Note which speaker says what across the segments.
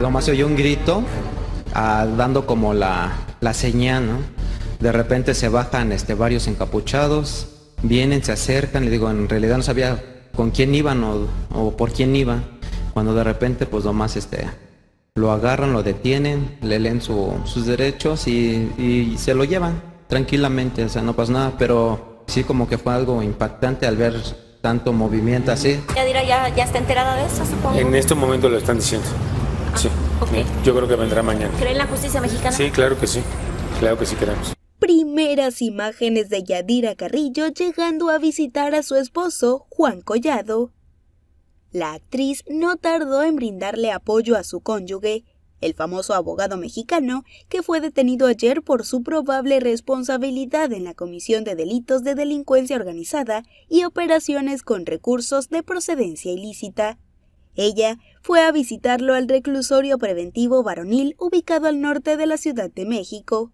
Speaker 1: nomás se oyó un grito ah, dando como la, la señal, ¿no? De repente se bajan este, varios encapuchados, vienen, se acercan, le digo, en realidad no sabía con quién iban o, o por quién iban, cuando de repente pues nomás este, lo agarran, lo detienen, le leen su- sus derechos y, y se lo llevan tranquilamente, o sea, no pasa nada, pero sí como que fue algo impactante al ver tanto movimiento así.
Speaker 2: Yadira ya, ya está enterada de eso, supongo.
Speaker 3: En este momento lo están diciendo. Sí.
Speaker 2: ok.
Speaker 3: Yo creo que vendrá mañana.
Speaker 2: ¿Cree en la justicia mexicana?
Speaker 3: Sí, claro que sí. Claro que sí queremos.
Speaker 4: Primeras imágenes de Yadira Carrillo llegando a visitar a su esposo, Juan Collado. La actriz no tardó en brindarle apoyo a su cónyuge, el famoso abogado mexicano que fue detenido ayer por su probable responsabilidad en la comisión de delitos de delincuencia organizada y operaciones con recursos de procedencia ilícita. Ella fue a visitarlo al reclusorio preventivo varonil ubicado al norte de la Ciudad de México.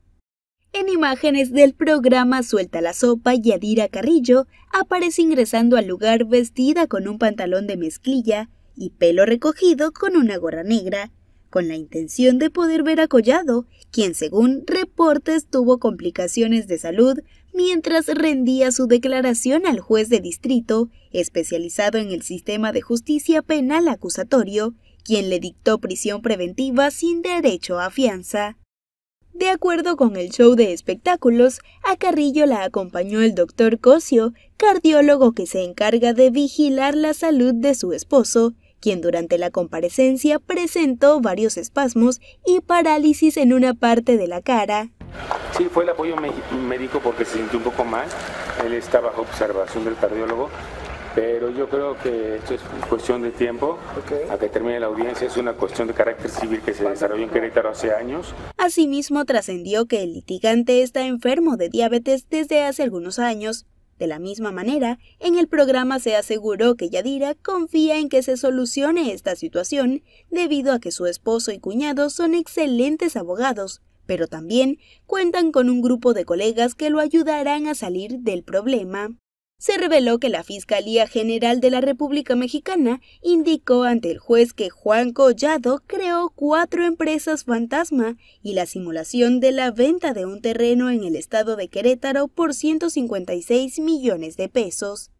Speaker 4: En imágenes del programa Suelta la Sopa, Yadira Carrillo aparece ingresando al lugar vestida con un pantalón de mezclilla y pelo recogido con una gorra negra, con la intención de poder ver a Collado, quien según reportes tuvo complicaciones de salud mientras rendía su declaración al juez de distrito, especializado en el sistema de justicia penal acusatorio, quien le dictó prisión preventiva sin derecho a fianza. De acuerdo con el show de espectáculos, a Carrillo la acompañó el doctor Cosio, cardiólogo que se encarga de vigilar la salud de su esposo, quien durante la comparecencia presentó varios espasmos y parálisis en una parte de la cara.
Speaker 3: Sí, fue el apoyo médico porque se sintió un poco mal. Él está bajo observación del cardiólogo. Pero yo creo que esto es cuestión de tiempo. A que termine la audiencia es una cuestión de carácter civil que se desarrolló en Querétaro hace años.
Speaker 4: Asimismo, trascendió que el litigante está enfermo de diabetes desde hace algunos años. De la misma manera, en el programa se aseguró que Yadira confía en que se solucione esta situación debido a que su esposo y cuñado son excelentes abogados, pero también cuentan con un grupo de colegas que lo ayudarán a salir del problema. Se reveló que la Fiscalía General de la República Mexicana indicó ante el juez que Juan Collado creó cuatro empresas fantasma y la simulación de la venta de un terreno en el estado de Querétaro por 156 millones de pesos.